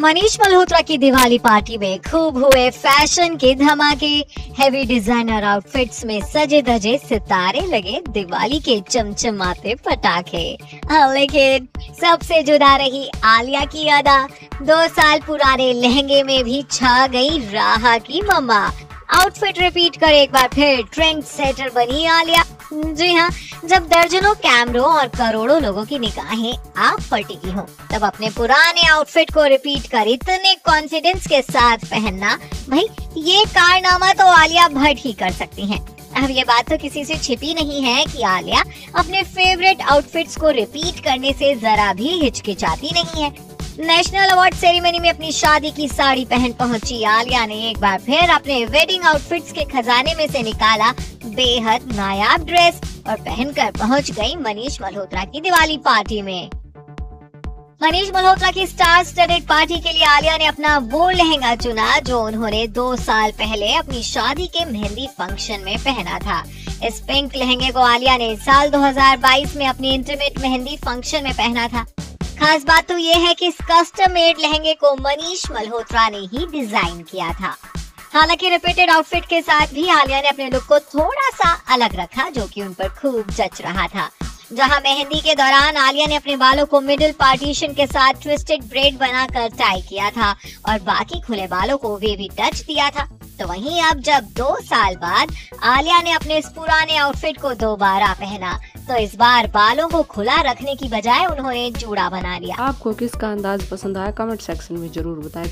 मनीष मल्होत्रा की दिवाली पार्टी में खूब हुए फ़ैशन के धमाके। हेवी डिज़ाइनर आउटफिट्स में सजे धजे सितारे लगे दिवाली के चमचमाते पटाखे। हाँ, लेकिन सबसे जुदा रही आलिया की अदा। दो साल पुराने लहंगे में भी छा गई राहा की मम्मा आउटफिट रिपीट कर एक बार फिर ट्रेंड सेटर बनी आलिया जी हाँ जब दर्जनों कैमरों और करोड़ों लोगों की निगाहें आप पर टिकी हो, तब अपने पुराने आउटफिट को रिपीट कर इतने कॉन्फिडेंस के साथ पहनना, भाई, ये कारनामा तो आलिया भट्ट ही कर सकती हैं। अब ये बात तो किसी से छिपी नहीं है कि आलिया अपने फेवरेट आउटफिट्स को रिपीट करने से जरा भी हिचकिचाती नहीं है नेशनल अवार्ड सेरेमनी में अपनी शादी की साड़ी पहन पहुँची आलिया ने एक बार फिर अपने वेडिंग आउटफिट्स के खजाने में से निकाला बेहद नायाब ड्रेस और पहनकर पहुँच गई मनीष मल्होत्रा की दिवाली पार्टी में। मनीष मल्होत्रा की स्टार स्टडेड पार्टी के लिए आलिया ने अपना वो लहंगा चुना जो उन्होंने दो साल पहले अपनी शादी के मेहंदी फ़ंक्शन में पहना था। इस पिंक लहंगे को आलिया ने साल 2022 में अपनी इंटीमेट मेहंदी फ़ंक्शन में पहना था। खास बात तो ये है कि इस कस्टम मेड लहंगे को मनीष मल्होत्रा ने ही डिज़ाइन किया था। हालाँकि रिपीटेड आउटफिट के साथ भी आलिया ने अपने लुक को थोड़ा सा अलग रखा, जो कि उन पर खूब जच रहा था। जहाँ मेहंदी के दौरान आलिया ने अपने बालों को मिडिल पार्टीशन के साथ ट्विस्टेड ब्रेड बनाकर टाई किया था, और बाकी खुले बालों को वे भी टच दिया था। तो वहीं अब जब दो साल बाद आलिया ने अपने इस पुराने आउटफिट को दोबारा पहना तो इस बार बालों को खुला रखने की बजाय उन्होंने जूड़ा बना लिया। आपको किसका अंदाज पसंद आया? कमेंट सेक्शन में ज़रूर बताएँ।